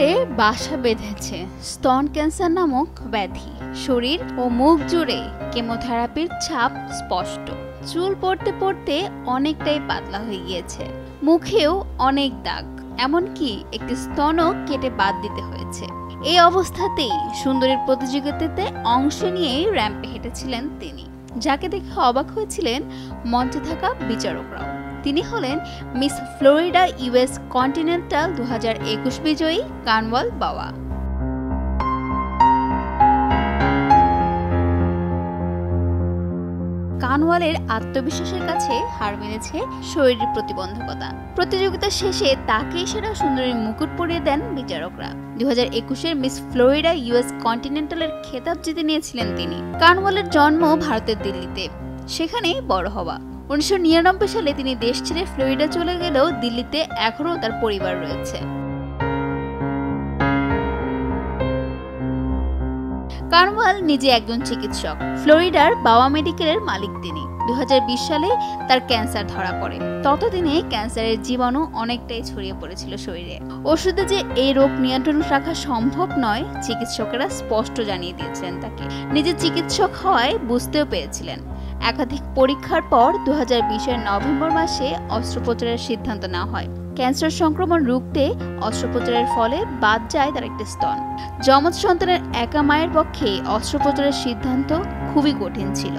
শরীরে বাসা বেঁধেছে। স্তন ক্যান্সার নামক ব্যাধি। শরীর ও মুখ জুড়ে কেমোথেরাপির ছাপ স্পষ্ট। চুল পড়তে পড়তে অনেকটাই পাতলা হয়ে গিয়েছে। মুখেও অনেক দাগ। এমনকি একটি স্তনও কেটে বাদ দিতে হয়েছে। এই অবস্থাতেই সুন্দরীর প্রতিযোগিতাতে অংশ নিয়েই র্যাম্পে হেঁটেছিলেন তিনি। যাকে দেখে অবাক হয়েছিলেন মঞ্চে থাকা বিচারকরাও। তিনি হলেন মিস ফ্লোরিডা ইউএস কন্টিনেন্টাল দুহাজার একুশ বিজয়ী কানওয়াল বাওয়া। কানওয়ালের আত্মবিশ্বাসের কাছে হার মেনেছে শরীরের প্রতিবন্ধকতা। প্রতিযোগিতা শেষে তাকেই সেরা সুন্দরী মুকুট পরিয়ে দেন বিচারকরা। দু হাজার একুশের মিস ফ্লোরিডা ইউএস কন্টিনেন্টালের খেতাব জিতে নিয়েছিলেন তিনি। কানওয়ালের জন্ম ভারতের দিল্লিতে। সেখানেই বড় হওয়া। উনিশশো সালে তিনি দেশ ছেড়ে ফ্লোরিডা চলে গেলেও দিল্লিতে এখনও তার পরিবার রয়েছে। কারওয়াল নিজে একজন চিকিৎসক। ফ্লোরিডার বাবা মেডিকেলের মালিক তিনি। দু সালে তার ক্যান্সার ধরা পড়ে। ততদিনে ক্যান্সারের জীবাণু অনেকটাই ছড়িয়ে পড়েছিল শরীরে। ওষুধে যে এই রোগ নিয়ন্ত্রণ রাখা সম্ভব নয়, চিকিৎসকেরা স্পষ্ট জানিয়ে দিয়েছিলেন তাকে। নিজে চিকিৎসক হওয়ায় বুঝতেও পেরেছিলেন। একাধিক পরীক্ষার পর দু হাজার নভেম্বর মাসে অস্ত্রোপচারের সিদ্ধান্ত নেওয়া হয়। ক্যান্সার সংক্রমণ রুখতে অস্ত্রোপচারের ফলে বাদ যায় তার একটি স্তন। যমজ সন্তানের একা মায়ের পক্ষে অস্ত্রোপচারের সিদ্ধান্ত খুবই কঠিন ছিল।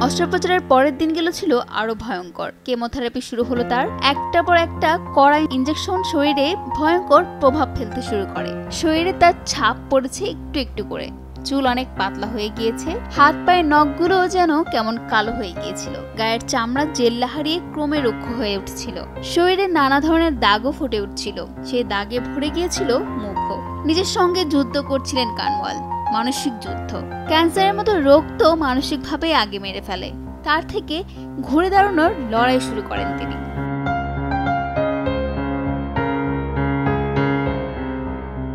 অস্ত্রোপচারের পরের দিনগুলো ছিল আরও ভয়ঙ্কর। কেমোথেরাপি শুরু হলো তার। একটা পর একটা কড়া ইঞ্জেকশন শরীরে ভয়ঙ্কর প্রভাব ফেলতে শুরু করে। শরীরে তার ছাপ পড়েছে একটু একটু করে। চুল অনেক পাতলা হয়ে গিয়েছে, হাত পায়ের নখগুলো যেন কেমন কালো হয়ে গিয়েছিল। গায়ের চামড়া জেল্লা হারিয়ে ক্রমে রুক্ষ হয়ে উঠছিল। শরীরে নানা ধরনের দাগও ফুটে উঠছিল। সেই দাগে ভরে গিয়েছিল মুখও। নিজের সঙ্গে যুদ্ধ করছিলেন কানওয়াল, মানসিক যুদ্ধ। ক্যান্সারের মতো রোগ তো মানসিকভাবে আগে মেরে ফেলে। তার থেকে ঘুরে দাঁড়ানোর লড়াই শুরু করেন তিনি।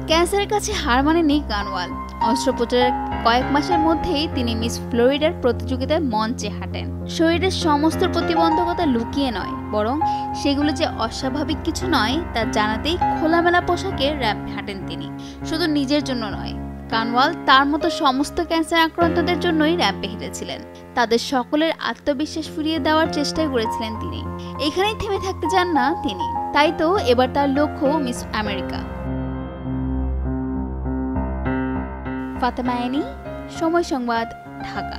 ক্যান্সারের কাছে হার মানেনি কানওয়াল। অস্ত্রোপচারের কয়েক মাসের মধ্যেই তিনি মিস ফ্লোরিডার প্রতিযোগিতায় মঞ্চে হাঁটেন। শরীরের সমস্ত প্রতিবন্ধকতা লুকিয়ে নয়, বরং সেগুলো যে অস্বাভাবিক কিছু নয়, তা জানাতেই খোলামেলা পোশাকে র্যাপ হাঁটেন তিনি। শুধু নিজের জন্য নয়, কানওয়াল তার মতো সমস্ত ক্যান্সার আক্রান্তদের জন্যই র্যাম্পে হেঁটেছিলেন। তাদের সকলের আত্মবিশ্বাস ফিরিয়ে দেওয়ার চেষ্টাই করেছিলেন তিনি। এখানেই থেমে থাকতে চান না তিনি। তাই তো এবার তার লক্ষ্য মিস আমেরিকা। ফাতেমা সময় সংবাদ ঢাকা।